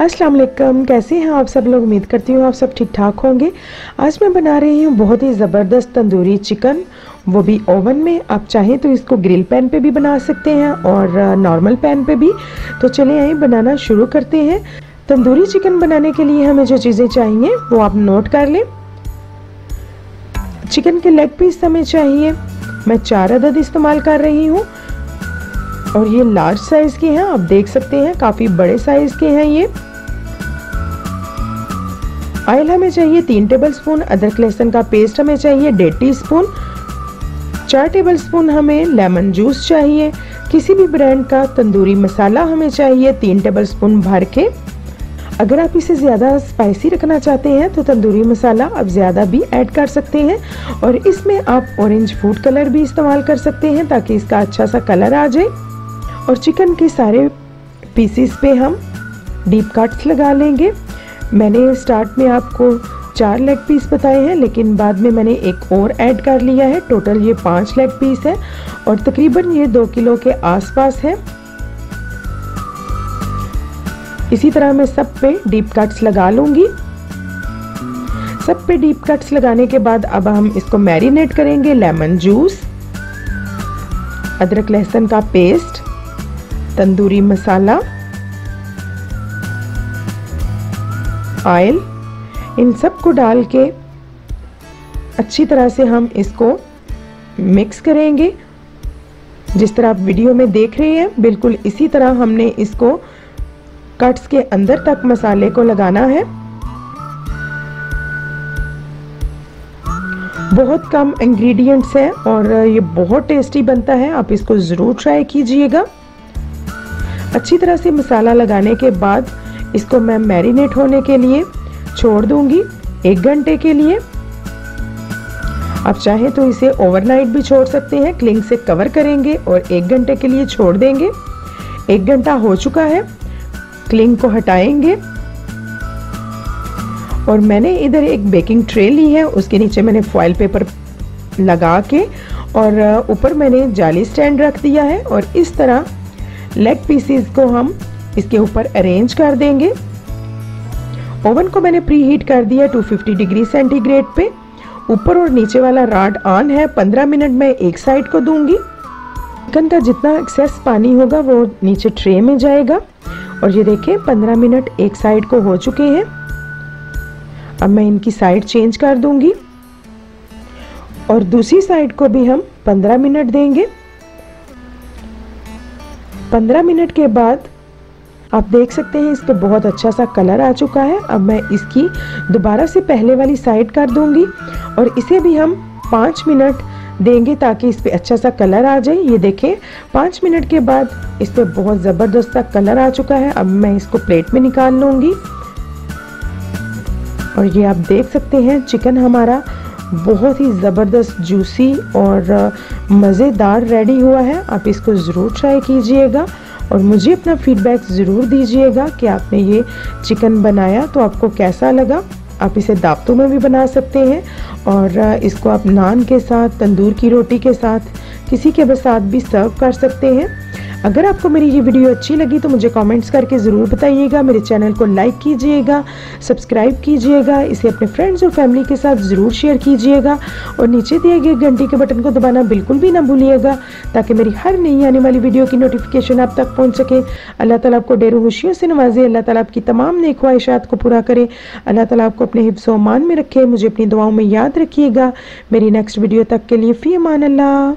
अस्सलाम वालेकुम, कैसे हैं आप सब लोग? उम्मीद करती हूँ आप सब ठीक ठाक होंगे। आज मैं बना रही हूँ बहुत ही ज़बरदस्त तंदूरी चिकन। वो भी ओवन में, आप चाहें तो इसको ग्रिल पैन पे भी बना सकते हैं और नॉर्मल पैन पे भी। तो चलिए आइए, बनाना शुरू करते हैं। तंदूरी चिकन बनाने के लिए हमें जो चीज़ें चाहिए, वो आप नोट कर लें। चिकन के लेग पीस हमें चाहिए। मैं चार अदद इस्तेमाल कर रही हूँ। और ये लार्ज साइज़ के हैं, आप देख सकते हैं, काफ़ी बड़े साइज़ के हैं ये। ऑयल हमें चाहिए तीन टेबल स्पून अदरक लहसुन का पेस्ट हमें चाहिए डेढ़ टी स्पून चार टेबल स्पून हमें लेमन जूस चाहिए। किसी भी ब्रांड का तंदूरी मसाला हमें चाहिए तीन टेबल स्पून भर के। अगर आप इसे ज़्यादा स्पाइसी रखना चाहते हैं तो तंदूरी मसाला आप ज़्यादा भी ऐड कर सकते हैं। और इसमें आप ऑरेंज फ़ूड कलर भी इस्तेमाल कर सकते हैं, ताकि इसका अच्छा सा कलर आ जाए। और चिकन के सारे पीसीस पे हम डीप कट्स लगा लेंगे। मैंने स्टार्ट में आपको चार लेग पीस बताए हैं, लेकिन बाद में मैंने एक और ऐड कर लिया है। टोटल ये पाँच लेग पीस है और तकरीबन ये दो किलो के आसपास है। इसी तरह मैं सब पे डीप कट्स लगा लूँगी। सब पे डीप कट्स लगाने के बाद अब हम इसको मैरिनेट करेंगे लेमन जूस अदरक लहसुन का पेस्ट तंदूरी मसाला ऑयल इन सबको डाल के अच्छी तरह से हम इसको मिक्स करेंगे। जिस तरह आप वीडियो में देख रहे हैं, बिल्कुल इसी तरह हमने इसको कट्स के अंदर तक मसाले को लगाना है। बहुत कम इंग्रेडिएंट्स हैं और ये बहुत टेस्टी बनता है, आप इसको ज़रूर ट्राई कीजिएगा। अच्छी तरह से मसाला लगाने के बाद इसको मैं मैरिनेट होने के लिए छोड़ दूँगी एक घंटे के लिए। आप चाहें तो इसे ओवरनाइट भी छोड़ सकते हैं। क्लिंग से कवर करेंगे और एक घंटे के लिए छोड़ देंगे। एक घंटा हो चुका है। क्लिंग को हटाएँगे। और मैंने इधर एक बेकिंग ट्रे ली है। उसके नीचे मैंने फॉयल पेपर लगा के और ऊपर मैंने जाली स्टैंड रख दिया है। और इस तरह लेग पीसीस को हम इसके ऊपर अरेंज कर देंगे। ओवन को मैंने प्री हीट कर दिया 250 डिग्री सेंटीग्रेड पे। ऊपर और नीचे वाला राड ऑन है 15 मिनट में एक साइड को दूँगी। चिकन का जितना एक्सेस पानी होगा वो नीचे ट्रे में जाएगा। और ये देखिए 15 मिनट एक साइड को हो चुके हैं। अब मैं इनकी साइड चेंज कर दूँगी। और दूसरी साइड को भी हम 15 मिनट देंगे। 15 मिनट के बाद, आप देख सकते हैं इस पर बहुत अच्छा सा कलर आ चुका है। अब मैं इसकी दोबारा से पहले वाली साइड कर दूँगी और इसे भी हम पाँच मिनट देंगे ताकि इस पर अच्छा सा कलर आ जाए। ये देखें, पाँच मिनट के बाद इस पर बहुत ज़बरदस्त सा कलर आ चुका है। अब मैं इसको प्लेट में निकाल लूँगी। और ये आप देख सकते हैं, चिकन हमारा बहुत ही ज़बरदस्त जूसी और मज़ेदार रेडी हुआ है। आप इसको ज़रूर ट्राई कीजिएगा और मुझे अपना फीडबैक ज़रूर दीजिएगा कि आपने ये चिकन बनाया तो आपको कैसा लगा। आप इसे दावतों में भी बना सकते हैं और इसको आप नान के साथ, तंदूर की रोटी के साथ, किसी के साथ भी सर्व कर सकते हैं। अगर आपको मेरी ये वीडियो अच्छी लगी तो मुझे कमेंट्स करके ज़रूर बताइएगा। मेरे चैनल को लाइक कीजिएगा सब्सक्राइब कीजिएगा, इसे अपने फ्रेंड्स और फैमिली के साथ ज़रूर शेयर कीजिएगा और नीचे दिए गए घंटी के बटन को दबाना बिल्कुल भी ना भूलिएगा ताकि मेरी हर नई आने वाली वीडियो की नोटिफिकेशन आप तक पहुँच सके। अल्लाह ताला आपको डेरों खुशियों से नवाजे, अल्लाह ताला आपकी तमाम नई ख्वाहिशात को पूरा करे। अल्लाह ताला आपको अपने हिफ्स मान में रखे। मुझे अपनी दुआओं में याद रखिएगा। मेरी नेक्स्ट वीडियो तक के लिए फ़ी अमान अल्लाह।